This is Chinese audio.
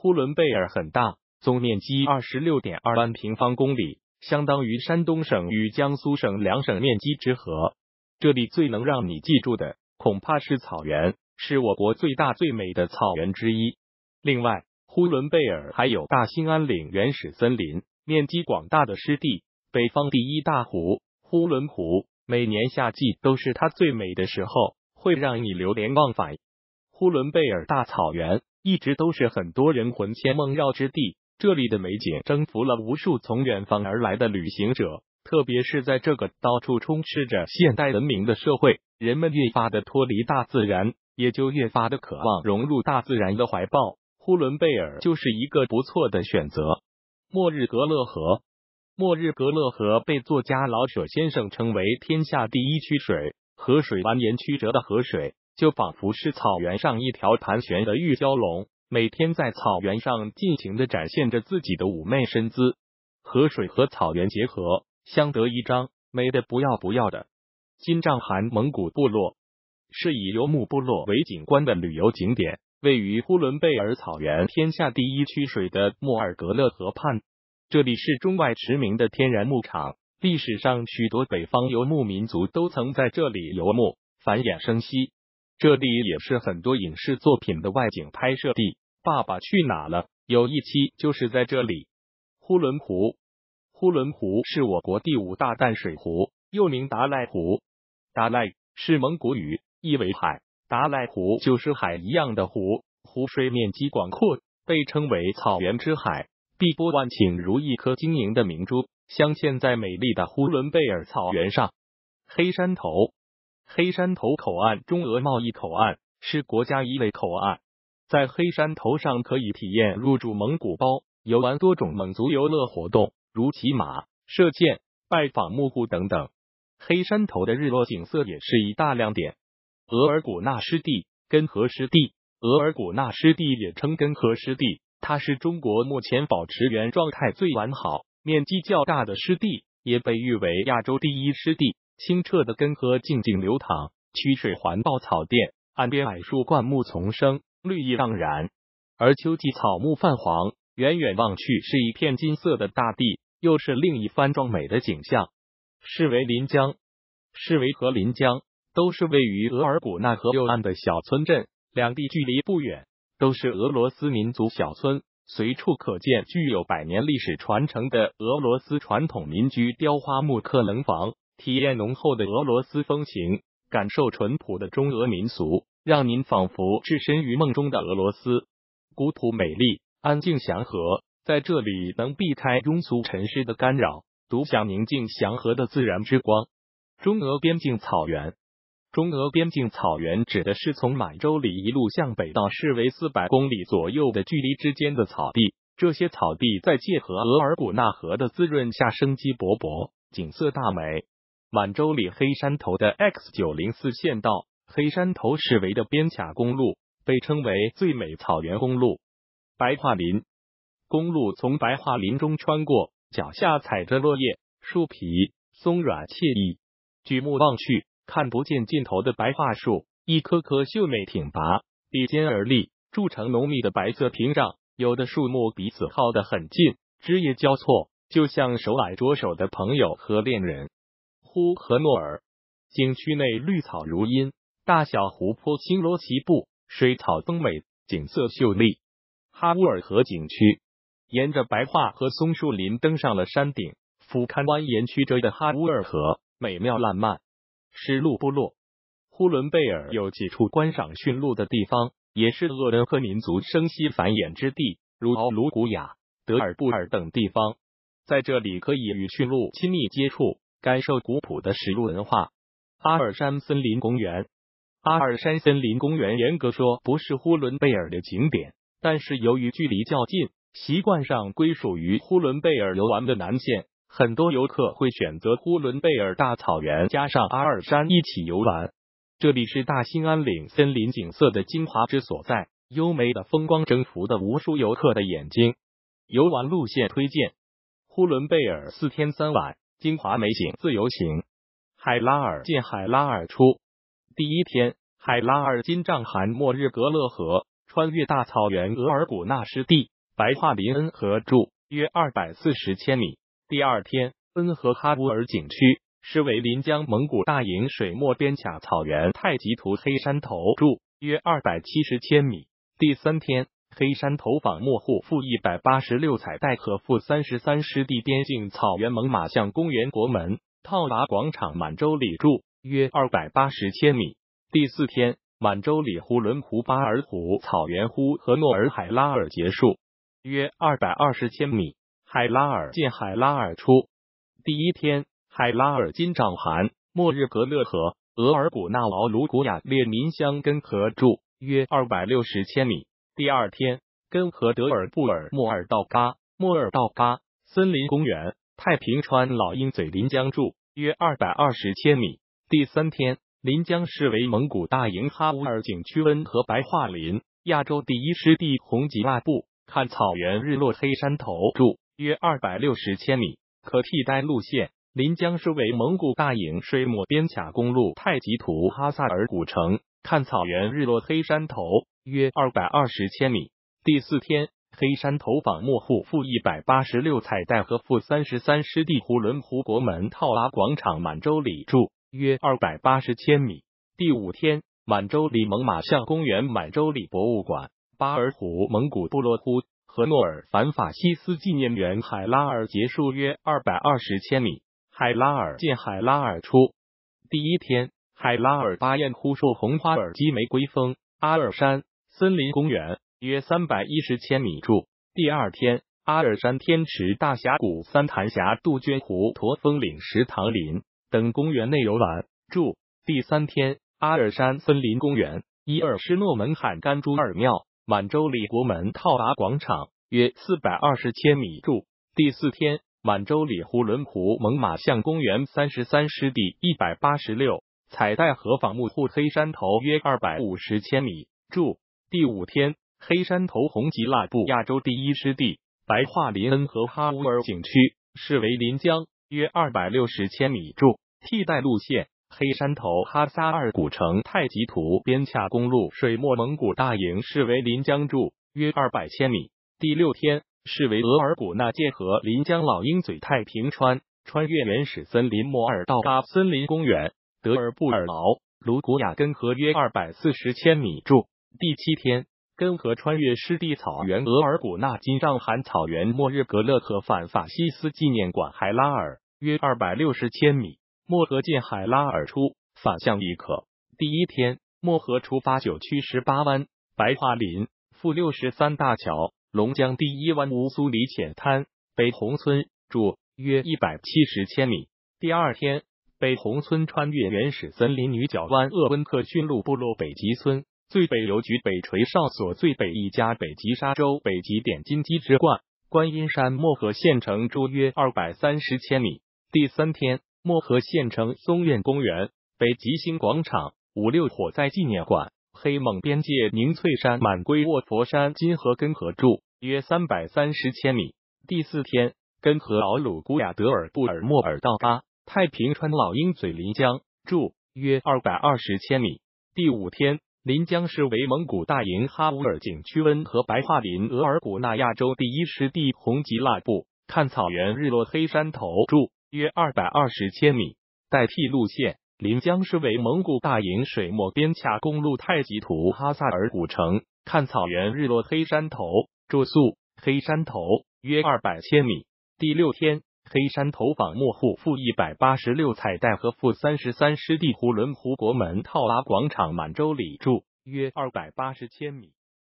呼伦贝尔很大，总面积二十六点二万平方公里，相当于山东省与江苏省两省面积之和。这里最能让你记住的，恐怕是草原，是我国最大最美的草原之一。另外，呼伦贝尔还有大兴安岭原始森林，面积广大的湿地，北方第一大湖呼伦湖，每年夏季都是它最美的时候，会让你流连忘返。呼伦贝尔大草原。一直都是很多人魂牵梦绕之地，这里的美景征服了无数从远方而来的旅行者。特别是在这个到处充斥着现代文明的社会，人们越发的脱离大自然，也就越发的渴望融入大自然的怀抱。呼伦贝尔就是一个不错的选择。莫日格勒河，莫日格勒河被作家老舍先生称为天下第一曲水，河水蜿蜒曲折的河水。就仿佛是草原上一条盘旋的玉蛟龙，每天在草原上尽情的展现着自己的妩媚身姿。河水和草原结合，相得益彰，美的不要不要的。金帐汗蒙古部落是以游牧部落为景观的旅游景点，位于呼伦贝尔草原天下第一曲水的莫尔格勒河畔。这里是中外驰名的天然牧场，历史上许多北方游牧民族都曾在这里游牧，繁衍生息。这里也是很多影视作品的外景拍摄地，《爸爸去哪了》有一期就是在这里。呼伦湖，呼伦湖是我国第五大淡水湖，又名达赖湖。达赖是蒙古语，意为海。达赖湖就是海一样的湖，湖水面积广阔，被称为草原之海，碧波万顷，如一颗晶莹的明珠，镶嵌在美丽的呼伦贝尔草原上。黑山头。黑山头口岸中俄贸易口岸是国家一类口岸，在黑山头上可以体验入住蒙古包、游玩多种蒙族游乐活动，如骑马、射箭、拜访墓户等等。黑山头的日落景色也是一大亮点。额尔古纳湿地、根河湿地，额尔古纳湿地也称根河湿地，它是中国目前保持原状态最完好、面积较大的湿地，也被誉为亚洲第一湿地。清澈的根河静静流淌，曲水环抱草甸，岸边矮树灌木丛生，绿意盎然。而秋季草木泛黄，远远望去是一片金色的大地，又是另一番壮美的景象。是为临江，是为和临江都是位于额尔古纳河右岸的小村镇，两地距离不远，都是俄罗斯民族小村，随处可见具有百年历史传承的俄罗斯传统民居雕花木刻棱房。体验浓厚的俄罗斯风情，感受淳朴的中俄民俗，让您仿佛置身于梦中的俄罗斯。古朴美丽，安静祥和，在这里能避开庸俗尘世的干扰，独享宁静祥和的自然之光。中俄边境草原，中俄边境草原指的是从满洲里一路向北到市为四百公里左右的距离之间的草地。这些草地在界河额尔古纳河的滋润下生机勃勃，景色大美。满洲里黑山头的 X 九零四县道，黑山头市围的边卡公路，被称为最美草原公路。白桦林公路从白桦林中穿过，脚下踩着落叶，树皮松软惬意。举目望去，看不见尽头的白桦树，一棵棵秀美挺拔，比肩而立，筑成浓密的白色屏障。有的树木彼此靠得很近，枝叶交错，就像手挽着手的朋友和恋人。乌和诺尔景区内绿草如茵，大小湖泊星罗棋布，水草丰美，景色秀丽。哈乌尔河景区沿着白桦和松树林登上了山顶，俯瞰蜿蜒曲折的哈乌尔河，美妙烂漫。湿鹿部落，呼伦贝尔有几处观赏驯鹿的地方，也是鄂伦克民族生息繁衍之地，如奥卢古雅、德尔布尔等地方，在这里可以与驯鹿亲密接触。感受古朴的石路文化。阿尔山森林公园，阿尔山森林公园严格说不是呼伦贝尔的景点，但是由于距离较近，习惯上归属于呼伦贝尔游玩的南线，很多游客会选择呼伦贝尔大草原加上阿尔山一起游玩。这里是大兴安岭森林景色的精华之所在，优美的风光征服的无数游客的眼睛。游玩路线推荐：呼伦贝尔四天三晚。金华美景自由行，海拉尔进海拉尔出。第一天，海拉尔金帐汗末日格勒河，穿越大草原额尔古纳湿地，白桦林恩河住约二百四十千米。第二天，恩和哈乌尔景区是为临江蒙古大营水墨边卡草原太极图黑山头住约二百七十千米。第三天，黑山头坊莫户负一百八十六彩带和负三十三湿地边境草原猛犸象公园国门套拉广场满洲里住约二百八十千米。第四天，满洲里呼伦湖巴尔虎草原呼和诺尔海拉尔结束约二百二十千米。海拉尔进海拉尔出，第一天，海拉尔金帐汗末日格勒河额尔古纳劳卢古雅列民乡根河住约二百六十千米。第二天，根河德尔布尔莫尔道嘎莫尔道嘎森林公园太平川老鹰嘴临江住约二百二十千米。第三天，临江市为蒙古大营哈乌尔景区温和白桦林亚洲第一湿地红吉拉布看草原日落黑山头住。约二百六十千米，可替代路线。临江市为蒙古大营水墨边卡公路太极图哈萨尔古城，看草原日落黑山头，约二百二十千米。第四天，黑山头仿莫户负一百八十六彩带和负三十三湿地呼伦湖国门套拉广场满洲里住约二百八十千米。第五天，满洲里猛犸象公园满洲里博物馆巴尔虎蒙古部落呼。和诺尔反法西斯纪念园海拉尔结束约二百二十千米。海拉尔见海拉尔出，第一天，海拉尔巴彦呼硕红花尔基玫瑰峰阿尔山森林公园约三百一十千米住。第二天，阿尔山天池大峡谷三潭峡杜鹃湖驼峰岭石塘林等公园内游玩住。第三天，阿尔山森林公园伊尔施诺门罕甘珠尔庙。满洲里国门套达广场约四百二十千米住。第四天，满洲里呼伦湖猛犸象公园三十三湿地一百八十六彩带河仿木户黑山头约二百五十千米住。第五天，黑山头红吉拉布亚洲第一湿地白桦林恩和哈乌尔景区视为临江约二百六十千米住。替代路线。黑山头哈萨尔古城太极图边卡公路水墨蒙古大营视为临江住约二百千米。第六天，视为额尔古纳界河临江老鹰嘴太平川穿越原始森林摩尔道嘎森林公园德尔布尔劳卢古雅根河约二百四十千米住。第七天，根河穿越湿地草原额尔古纳金帐汗草原末日格勒河反法西斯纪念馆海拉尔约二百六十千米。漠河见海拉尔出，反向亦可。第一天，漠河出发九曲十八弯，白桦林负六十三大桥，龙江第一湾乌苏里浅滩，北红村住约一百七十千米。第二天，北红村穿越原始森林女角湾鄂温克驯鹿部落北极村，最北邮局北垂哨所，最北一家北极沙洲北极点金鸡之冠，观音山漠河县城住约二百三十千米。第三天。漠河县城松苑公园、北极星广场、五六火灾纪念馆、黑蒙边界宁翠山满归卧佛山金河根河柱约三百三十千米。第四天，根河敖鲁古雅德尔布尔莫尔道巴太平川老鹰嘴临江柱约二百二十千米。第五天，临江市为蒙古大营哈乌尔景区温和白桦林额尔古纳亚洲第一湿地红吉拉布看草原日落黑山头住。约二百二十千米。代替路线：临江是为蒙古大营水墨边卡公路太极图哈萨尔古城，看草原日落黑山头住宿黑山头约二百千米。第六天，黑山头坊莫户负一百八十六彩带和负三十三湿地呼伦湖国门套拉广场满洲里住约二百八十千米。